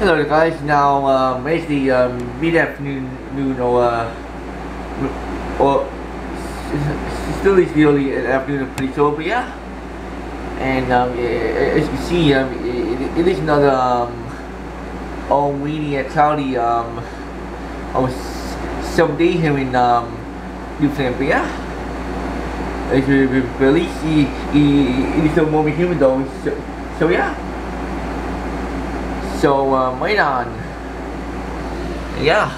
Hello guys, now um, it's the um, mid-afternoon noon or, uh, or still is the early afternoon but yeah. And um, a- as you see, um, it, it is another um, all rainy and cloudy um, oh, some day here in um, Newfoundland, but yeah. It's really, really, it, it, is still more humid though, so, so yeah. So um, wait on. Yeah.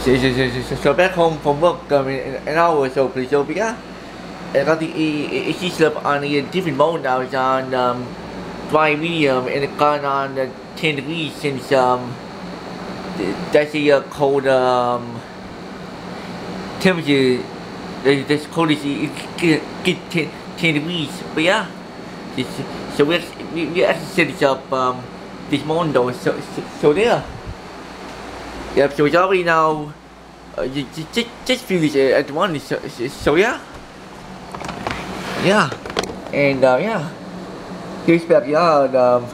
So, so, so, so, back home from work um, in an hour or so, please. So yeah. I got the it, it, it up on a different mode now. It's on um, dry medium and it gone on uh, 10 degrees since um, th- that's a uh, cold um, temperature. That's cold as it get, get 10, 10 degrees. But yeah. It's, so we we actually set up um, this morning though, so, so, there. Yep, so already now, uh, you, you just, just at morning, so, so, yeah. Yeah, and uh, yeah, here's backyard, um,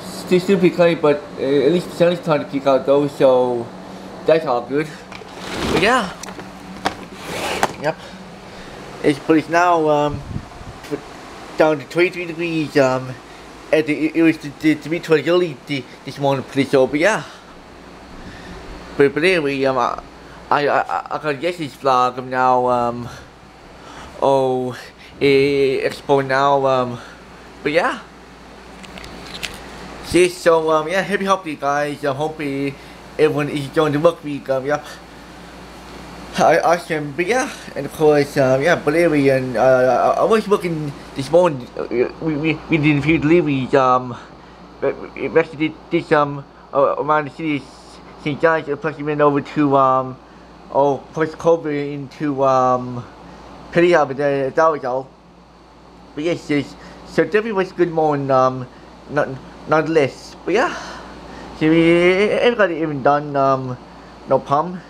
still, still pretty cloudy, but uh, at least the sun is to peek out though, so that's all good. But yeah, yep, it's, but it's now, um, down to 23 degrees. Um, the, it, it was the, the, the mid 20s early the, this morning, pretty sure, but yeah. But, but anyway, um, I, I, I, I got yesterday's vlog. I'm now, um, oh, eh, expo now, um, but yeah. See, so, um, yeah, happy holiday, guys. I hope eh, everyone is enjoying the work week. Um. I awesome, but yeah, and of course, um, yeah, Valerie and uh, I was working this morning. uh, We we, we did a few deliveries. Um, we actually did, some uh, around the city, St. John's. and Plus, we went over to um, oh, post COVID into um, Petty Harbour there a hour ago. But yes, yes, so definitely was good morning. Um, not nonetheless, but yeah, so we everybody even done. Um, no problem.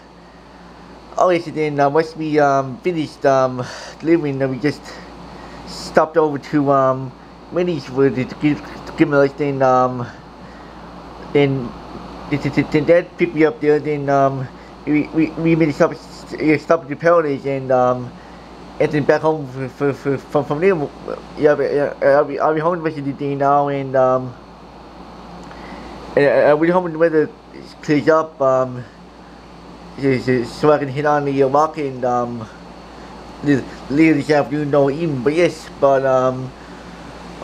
Yes, then uh, once we um, finished um, delivering, uh, we just stopped over to um, Minnie's for the to give, to give me like then um, then then- Dad picked me up there. Then um, we we we made a stop uh, stop at the Paradise and um, and then back home for, for, for, from from there. Yeah, yeah, I'll be I'll be home of the day now and um, and, uh, I'll be home when the weather clears up. Um, so, I can hit on the uh, walk and um, the- later this afternoon, no even, But yes, but um,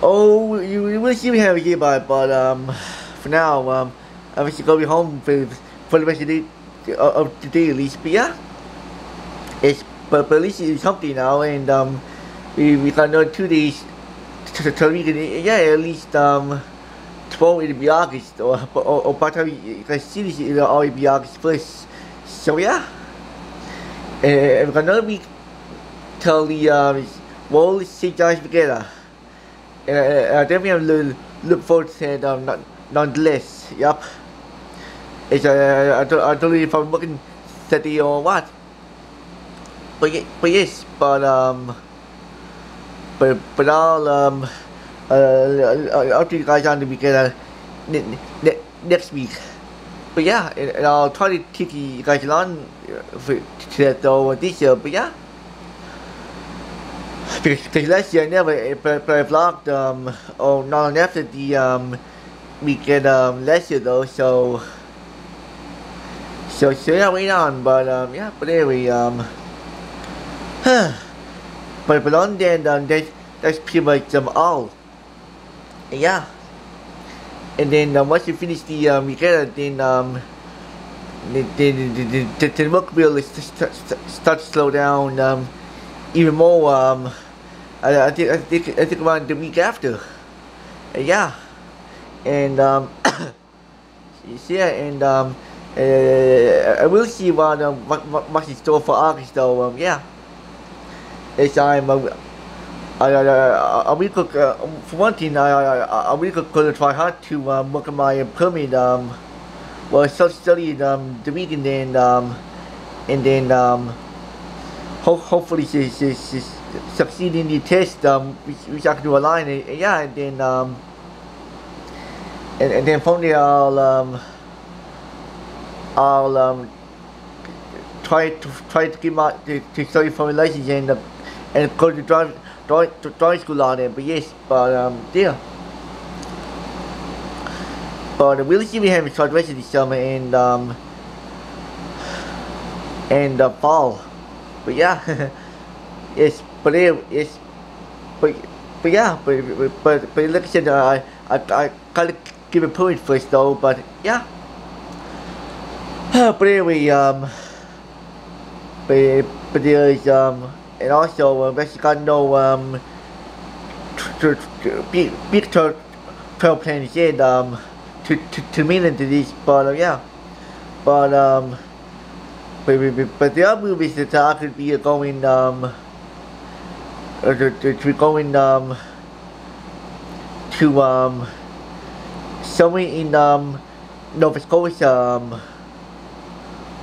oh, you, you will see me have a year by, but um, for now, um, I'm actually gonna be home for for the rest of the day, uh, of the day at least. But yeah, it's but, but at least it's something now, and um, we we got another two days to to, to week, yeah, at least um. Tomorrow it'll be August, or, or, or by the time you guys see this, it'll already be August 1st. So yeah, we've got another week till the um, Royal St. John's Regatta. And uh, I definitely look, look forward to it um, nonetheless. Yup. It's, uh, I, don't, I don't know if I'm working Saturday or what. But, but yes, but um, but but I'll um, uh, I'll I'll you guys on the weekend uh, ne- ne- next week. But yeah, and, and I'll try to take you guys along uh, for to that though this year. But yeah, because, because last year I never but, but I vlogged um oh not long after the um weekend um last year though so so so yeah wait on but um yeah but anyway um but but on then um that's that's pretty much um all yeah and then um, once you finish the um, weekend, then um, the the the, the, the, the work will is start, start to slow down um, even more. Um, I, I think I think I think around the week after. Uh, yeah, and um, yeah, and um, uh, I will see what um, what what what's in store for August though. Um, yeah, as I'm. Uh, I, I, I, will cook, uh, for one thing, I, I, I will cook, gonna try hard to um, work on my permit. Um, well, I self studied um, the weekend and um, and then um, ho- hopefully she, she, she succeed in the test um, which, which I can do online. And, yeah, and then um, and, and then from there I'll um, I'll um, try to try to get my to, to study formulations and uh, and go to drive drive to drive school on it. But yes, but um, yeah. But we'll see we have a of the summer and um and uh, fall. But yeah, yes, but it, it's but but yeah, but but but like I said, I I I gotta give a point first though. But yeah, but anyway, um, but but there's um, and also uh, Mexicano um, trail plan said um to to to mean into this, but uh, yeah, but um. But, but, but the other movies that I could be going um uh, to, to, to going um to um somewhere in um Nova Scotia um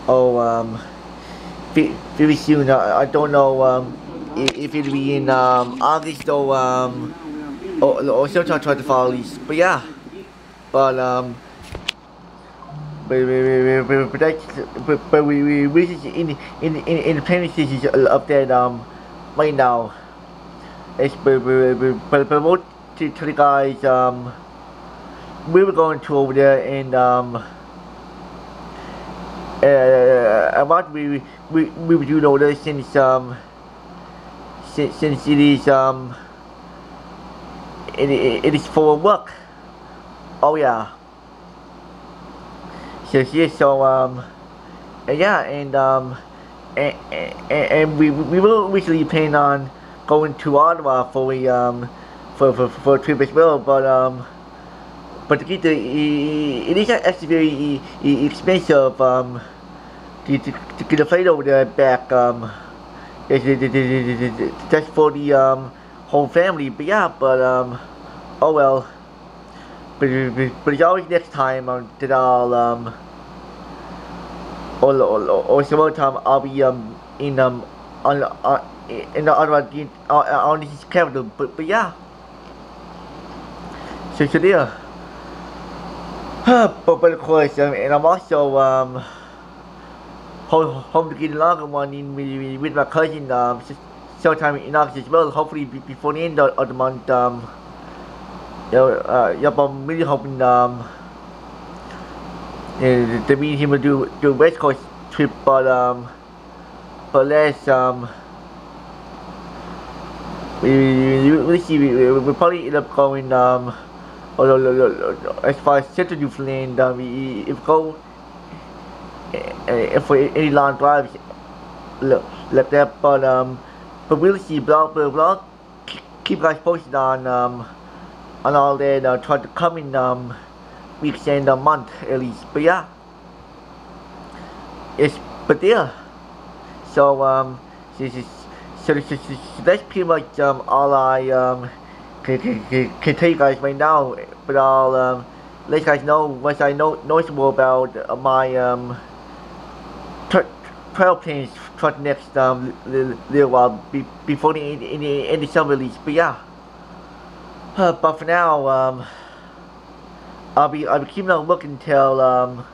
oh um very soon I, I don't know um if it'll be in um August or um or, or sometime try to follow these but yeah but um but, but, but, but, that's, but, but we, we, we in, in, in, independence is up there um right now it's but, but, but, but to, to the guys um we were going to over there and um uh, what we we we do there since um since, since it is um it, it, it is for work. Oh yeah. So yeah so um yeah and um and, and, and we we will originally plan on going to Ottawa for a um for for for a trip as well, but um the it is actually very expensive um to, to, to get a flight over there back um just for the um whole family, but yeah, but um oh well. But, but it's always next time um, that I'll um or, or, or some other time I'll be um in um on uh, in the other on, on this capital. But but yeah. So so there course um, and I'm also um home, home to get one in with, with my cousin um sometime in August as well. Hopefully before the end of, the month um you know, uh, yeah, I'm really hoping um uh, to meet him to do do West Coast trip, but um, but let's um, we we see we we probably end up going um, as far as Central Newfoundland, um, if go if for any long drives, like that, but um, but we'll see. But but we'll keep guys posted on um on all that. Uh, try to come in um weeks and a month at least. But yeah, it's but yeah. So um, so, so, so, so, so that's pretty much um all I um can, can, can tell you guys right now. But I'll um let you guys know once I know more about uh, my um trail plans the next um little while be, before the end, end, of summer release. But yeah. Uh, but for now, um, I'll be I'll be keeping on looking until um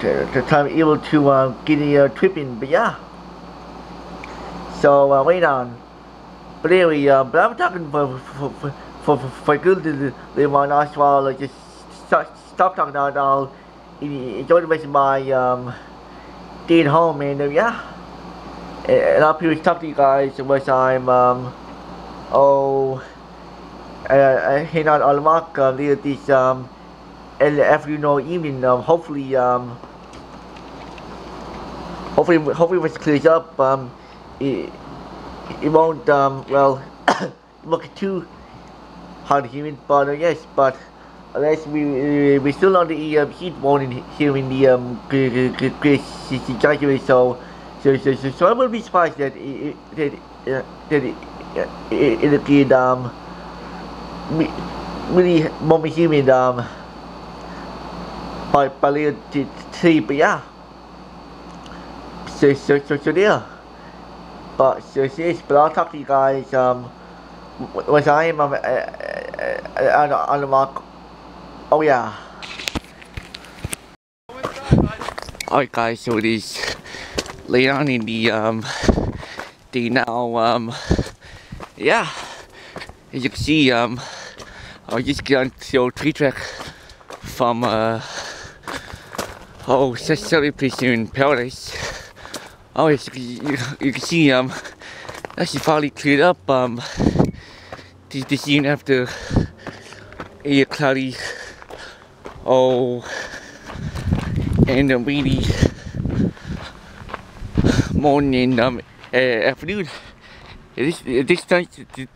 to, to time able to uh, get a uh, trip in. But yeah. So uh, wait on. But anyway, uh, but I'm talking for for for for, for, good live on Oswald. Like just stop, stop talking about all. Enjoy the rest of my um day at home, and uh, yeah. And I'll be talk to you guys once I'm um oh uh, hang out on mark uh, later this um afternoon or evening um hopefully um hopefully hopefully it clears up um it, it won't um well look too hard humid but uh, yes but unless we we still on the um, heat warning here in the um January so so so so, so I will be surprised that it, that uh, that it, it, it appeared um really more humid um by by later to see but yeah. So so so so there but yes but I'll talk to you guys um once I am um, uh, uh, on, the mark. Oh yeah. Alright guys, so it is later on in the um day now um yeah as you can see um I just got the tree track from uh oh Cecily in Paradise. Oh you, you can see um actually finally cleared up um this, this evening after a cloudy oh and a rainy morning um uh, afternoon. This this time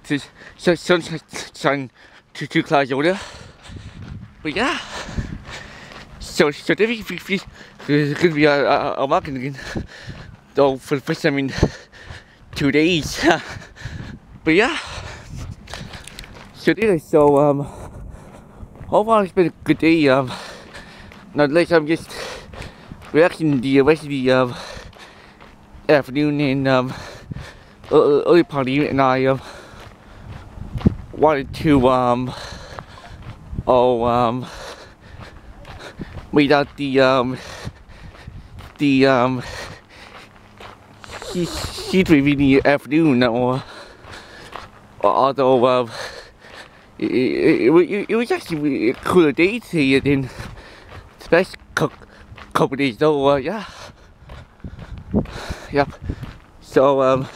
the sun sun two two clouds over But yeah. So so definitely it's gonna be a a, a walking again. Though for the first time in two days. but yeah. So anyway, so um overall it's been a good day. Um not like I'm just reacting the rest of the um, afternoon and um, early part and I um, wanted to um, oh um, read out the um, the um, heat review in the afternoon, or although um, it, it, it, was actually a cooler day today than especially couple days though, uh, yeah. Yep. So, um,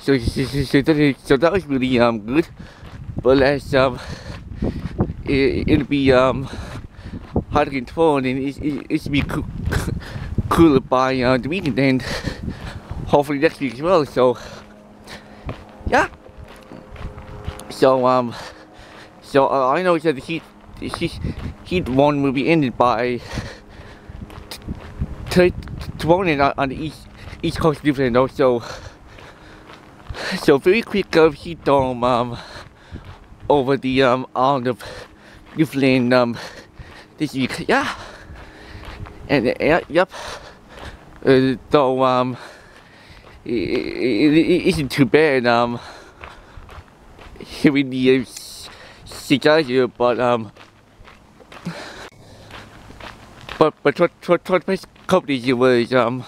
so, so, so, that, so that was really um, good. But let's, um, it, it'll be um, harder than 12 and it, it, it'll be co cooler by uh, the weekend and hopefully next week as well. So, yeah. So, um, so uh, I know that the heat, the heat, heat one will be ended by tomorrow on the east east coast of Newfoundland also. So very quick uh, heat dome um, over the um, island of Newfoundland um, this week. Yeah, and uh, yep. Uh, though um, it, it, it isn't too bad um, here in the uh, Chicago, but um, but but what what what makes company was um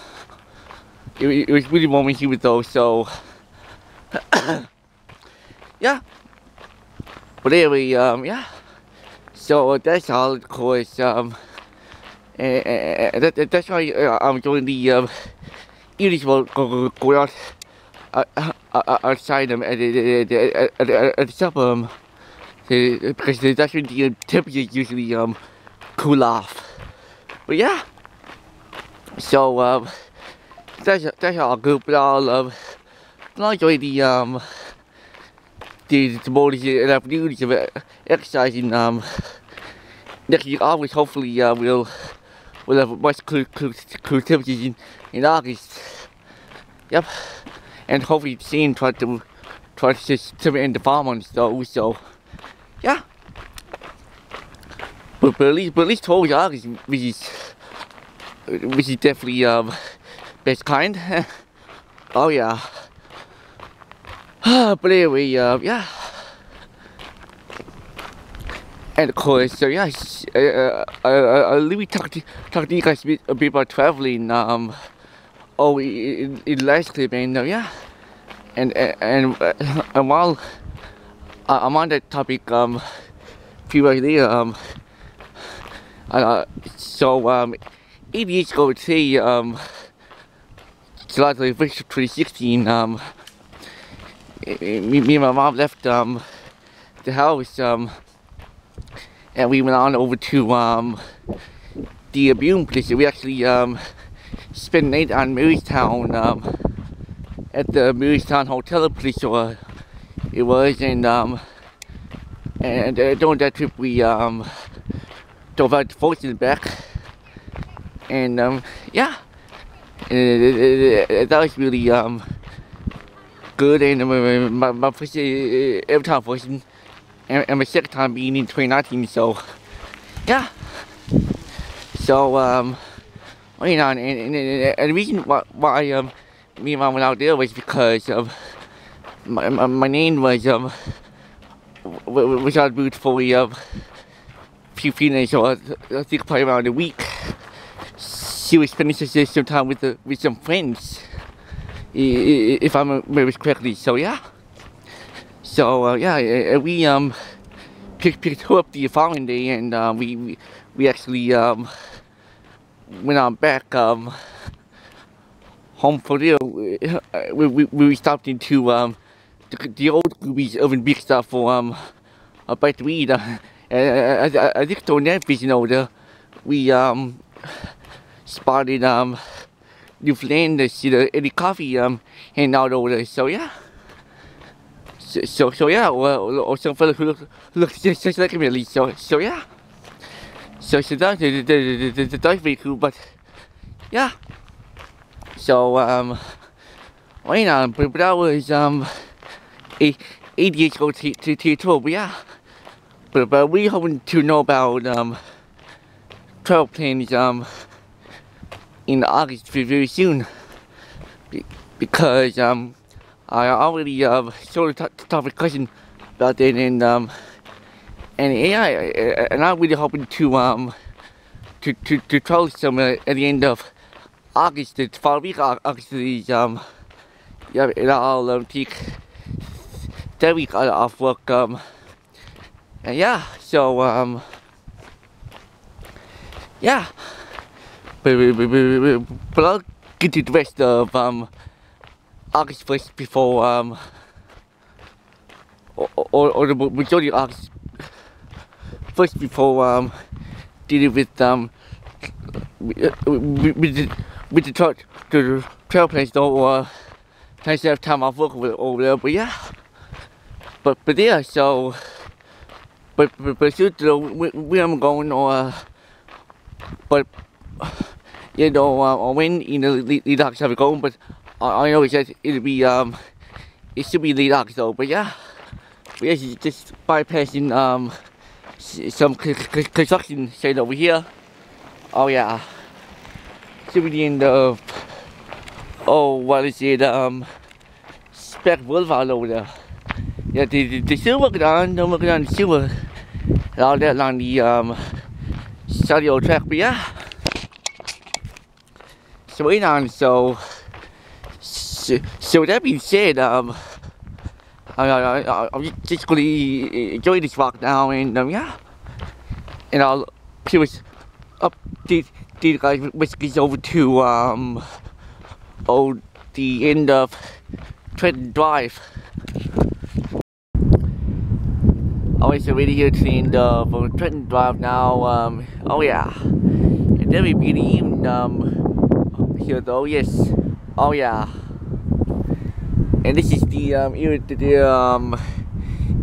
it, it was really warm he was though so yeah. But anyway um yeah. So that's all of course um and, and that, that's why uh, I'm doing the um Will go, out uh, uh, outside them at the at the, at the, at the top um because that's when the temperature usually um cool off but yeah so um, that's that's all good, but I'll um, I enjoy the um the, the mornings and afternoons of exercising. Um, next year onwards, hopefully, uh, we'll we'll have much creativity in, in August. Yep, and hopefully, seeing try to try to to end the farm so so yeah. But, but at least but at least twelve August, which is which is definitely um, best kind. oh yeah. but anyway, uh, yeah. And of course, so yeah, uh, uh, uh, uh, let me talk to, talk to you guys a bit, a bit about traveling. Um, oh, in, in last clip, and uh, yeah, and and uh, and while I'm on that topic, um, few right there, um, uh, so um, eight years ago today, um, July 31st, 2016, um, me, me and my mom left um, the house um, and we went on over to um, the Abune place. We actually um, spent night on Marystown um, at the Marystown Hotel place or it was and um, and uh, during that trip we um, drove out to Fulton back and um, yeah, and it, it, it, that was really um, good. And my, my first ever time voicing, and, and my second time being in 2019. So yeah, so um, you know, and, and, and the reason why, why um, me and mom went out there was because of my, my, my name was um, which I moved for a um, few few so I, I think probably around a week. She was spending some time with the, with some friends, if I remember correctly. So yeah. So uh, yeah, we um picked, picked her up the following day, and uh, we, we we actually um went on back um home for the we, we, we stopped into um the, the old Goobies Irving Big Stop for um a bite to eat. Uh, I, I, I think on that vision over we um spotted um Newfoundland, see the Eddie Coffee um hanging out over there. So yeah. So, so, yeah, or, or some fella who looks, looks just, just like me at least. So, so yeah. So, that, the, the, the, that's very cool, but yeah. So, um, well, you know, but, but that was, um, eight years ago to, to, to 12, but yeah. But, but we hoping to know about, um, travel plans, um, in August very, very soon. Be, because, um, I already uh, sort of talked with question about that, and um, and yeah, and I'm really hoping to um to to to some uh, at the end of August, the following week August is um yeah, and I'll um, take that week off work um and yeah, so um yeah, but, but, but, but I'll get to the rest of um. 1st before um or, or, or the majority of August first before um dealing with um with, with the with the, tra the trail plans though or nice have time off work over, over there but yeah. But but yeah so but but, but shoot you know, where I'm going or but you know uh, when you know the, the doctors have going but I, I know it says it'll be um it should be lead so but yeah. We actually just bypassing um some construction site over here. Oh yeah. Should be the end of oh what is it um spec boulevard over there. Yeah they, they, still working on they're working on the silver all that along the um Saudi track but yeah. So wait on so so, so with that being said, um, I, I, I'm just going to enjoy this walk now, and um, yeah, and I'll much update these guys basically over to um, oh, the end of Trenton Drive. Always already here to the end of uh, Trenton Drive now. Um, oh yeah, and then we begin even um, here though. Yes, oh yeah and this is the um the um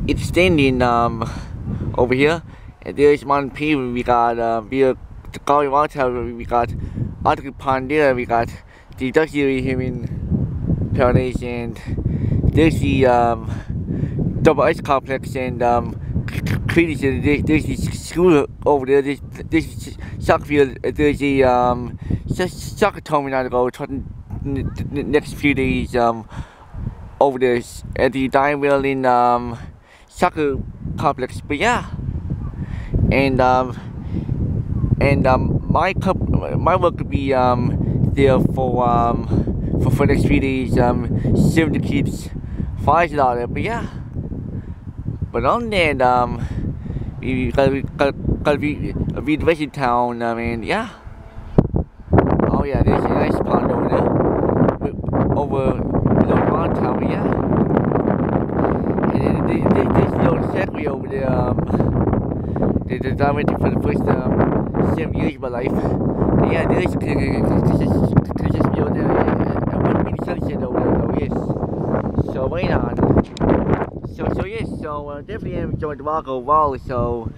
it's standing um over here. And there's Mount P we got um we the Golden Water we got Octagon Pond there. We got the Duxbury Human Paradise. And there's the um double ice complex and um there's, there's the school over there. There's, there's soccer field. There's the um soccer tournament to go next few days um over there at the Diamond Wheel in um, soccer complex. But yeah, and um, and um, my cup, my work could be um, there for um, for for next few days. Um, seven the kids, five dollars. But yeah, but on that um, we gotta gotta, gotta be be town. I mean, yeah. Oh yeah, there's a nice pond over there. Over top of yeah. And they, they still check me over there. Um, they, they I went for the first um, seven years of my life. And yeah, there's just me over there. I wouldn't be the sunset over there though, yes. So wait on. So, so yes, so uh, definitely am enjoying the walk overall, so.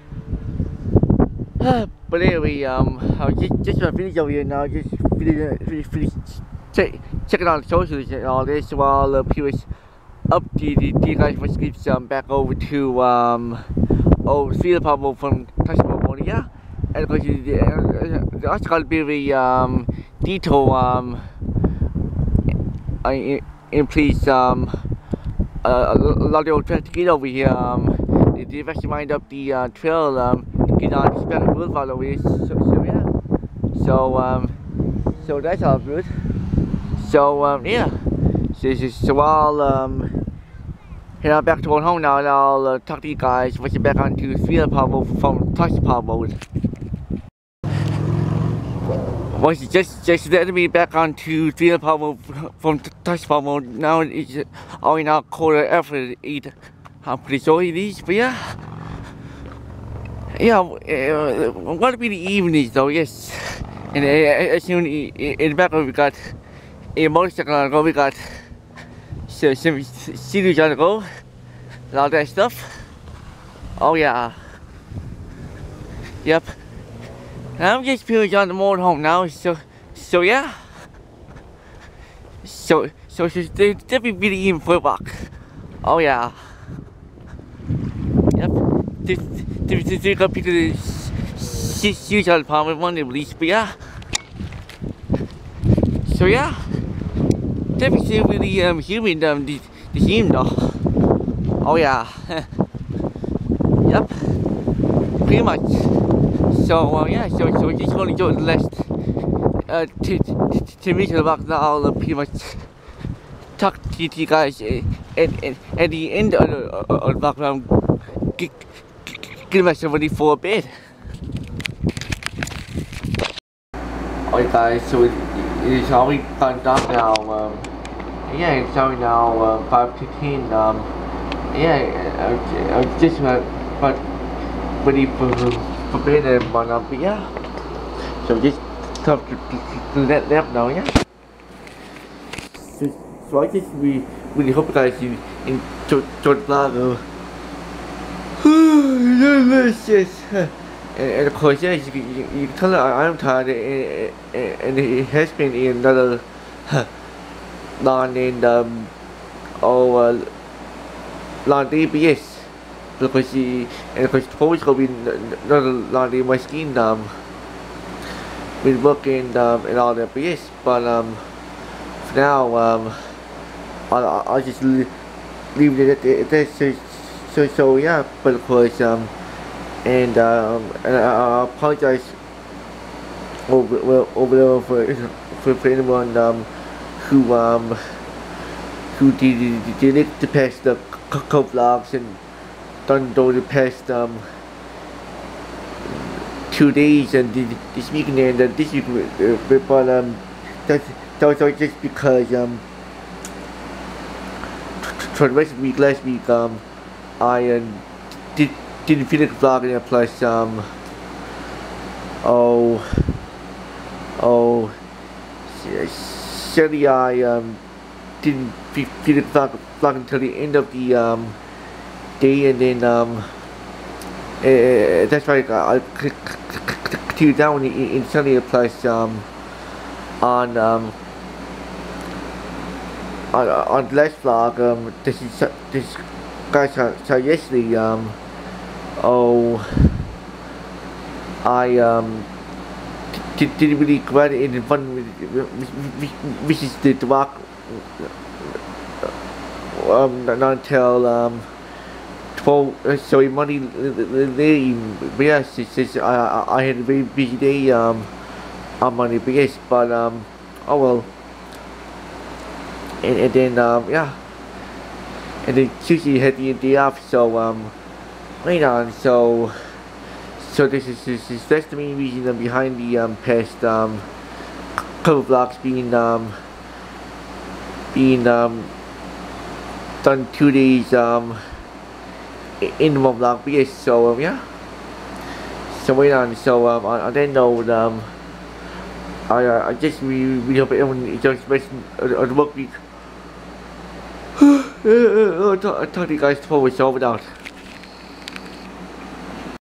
but anyway, um, I was just, just gonna finish over here now, just finish, finish, finish check check out socials and all this while uh, he was updated you guys was keep um, back over to um oh Feel Pablo from Touchable yeah and because the article be very um detail um in, in please um uh, a lot of try to get over here um they've actually lined up the uh, trail um, get on this better boulevard over here. So, so yeah. So um, so that's all good. So um, yeah. So, so, so I'll um, head on back to our home now, and I'll uh, talk to you guys once you're back onto Freedom Power from Touch Power Mode. Once you just just let me back onto Freedom Power from Touch Power Mode. Now it's all in our quarter effort to eat. I'm pretty sure it is, but yeah. Yeah, uh, I'm be the evenings though, yes. And uh, as soon in the back we got a motorcycle on the go, we got some, some on the go, and all that stuff. Oh yeah. Yep. I'm just feeling on the motor home now, so so yeah. So so so they definitely be the for walk. Oh yeah. Yep. This this this this got people huge apartment one at least, but yeah. So yeah. Definitely still really um human um the the team though. Oh yeah. yep. Pretty much. So uh, yeah, so so we just gonna the last uh to to, to the back now I'll uh, pretty much talk to you guys uh, at, at, at the end of the, of the background get, get myself ready for a bed. Alright guys, so it, it is already dark now. Um, yeah, it's only now uh, 5.15. Um, yeah, I, I just uh, but ready for, for bed and but, um, but yeah. So just talk to, to, to let them know, yeah. So, so I just really, really hope guys you enjoyed the vlog. Delicious. And, and of course, yeah, you, you, you can tell that I'm tired, and, and, and it has been another long and um, oh, uh, but yes, because she, and course, tomorrow's gonna be long day. My skin um, been working um, and all the yes, but um, for now um, I'll, I'll just leave it at that. So, so, so yeah, but of course um and um, and I, apologize over over for for, for anyone um, who um, who did, did, did the past the co vlogs and done the past um, two days and this weekend and uh, this? Week uh, but um that's that's just because um for the rest of the week last week um I uh, did didn't like vlogging it plus um oh oh sadly I um didn't feel like vlog, vlogging until the end of the um day and then um uh, that's why I, I continued down in, in Sunday plus um on um on, on the last vlog um this is this guy saw yesterday um oh, I um, didn't really go out in fun, which is the walk um, not until um, 12, uh, sorry, Monday, but yes, it's, it's, I, I had a very busy day um, on Monday, but yes, but um, oh well, and, and then um, yeah, and then Tuesday had the day off, so um, Wait on, so so this is this is that's the main reason behind the um past um couple blocks being um being um done two days um in one block but yes so um yeah so wait on so um on, on that note um I I just really, really hope everyone enjoys the rest of the work week. I'll talk to you guys we solve it out.